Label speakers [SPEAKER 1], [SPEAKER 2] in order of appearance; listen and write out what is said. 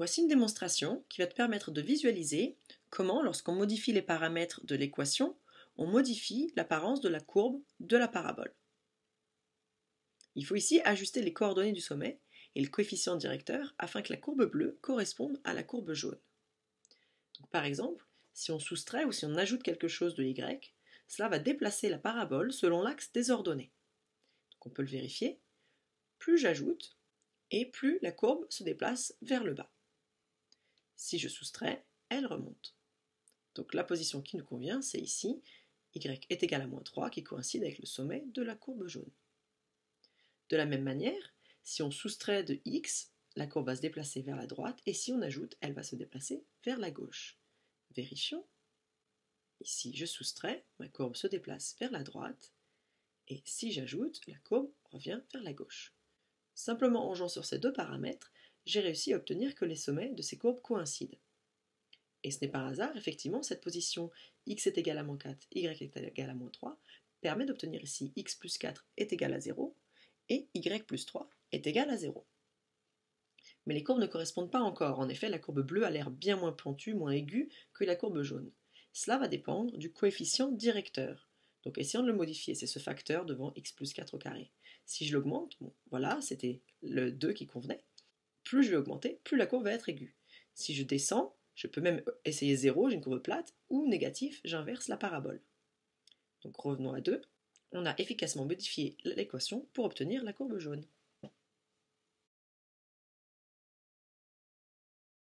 [SPEAKER 1] Voici une démonstration qui va te permettre de visualiser comment, lorsqu'on modifie les paramètres de l'équation, on modifie l'apparence de la courbe de la parabole. Il faut ici ajuster les coordonnées du sommet et le coefficient directeur afin que la courbe bleue corresponde à la courbe jaune. par exemple, si on soustrait ou si on ajoute quelque chose de y, cela va déplacer la parabole selon l'axe des ordonnées. Donc on peut le vérifier. Plus j'ajoute, et plus la courbe se déplace vers le bas. Si je soustrais, elle remonte. Donc la position qui nous convient, c'est ici, y est égal à moins 3, qui coïncide avec le sommet de la courbe jaune. De la même manière, si on soustrait de x, la courbe va se déplacer vers la droite, et si on ajoute, elle va se déplacer vers la gauche. Vérifions. Ici, je soustrais, ma courbe se déplace vers la droite, et si j'ajoute, la courbe revient vers la gauche. Simplement en jouant sur ces deux paramètres, j'ai réussi à obtenir que les sommets de ces courbes coïncident. Et ce n'est pas hasard, effectivement, cette position x est égal à moins 4, y est égal à moins 3 permet d'obtenir ici x plus 4 est égal à 0 et y plus 3 est égal à 0. Mais les courbes ne correspondent pas encore. En effet, la courbe bleue a l'air bien moins pentue, moins aiguë que la courbe jaune. Cela va dépendre du coefficient directeur. Donc essayons de le modifier, c'est ce facteur devant x plus 4 au carré. Si je l'augmente, voilà, c'était le 2 qui convenait. Plus je vais augmenter, plus la courbe va être aiguë. Si je descends, je peux même essayer 0, j'ai une courbe plate, ou négatif, j'inverse la parabole. Donc revenons à 2. On a efficacement modifié l'équation pour obtenir la courbe jaune.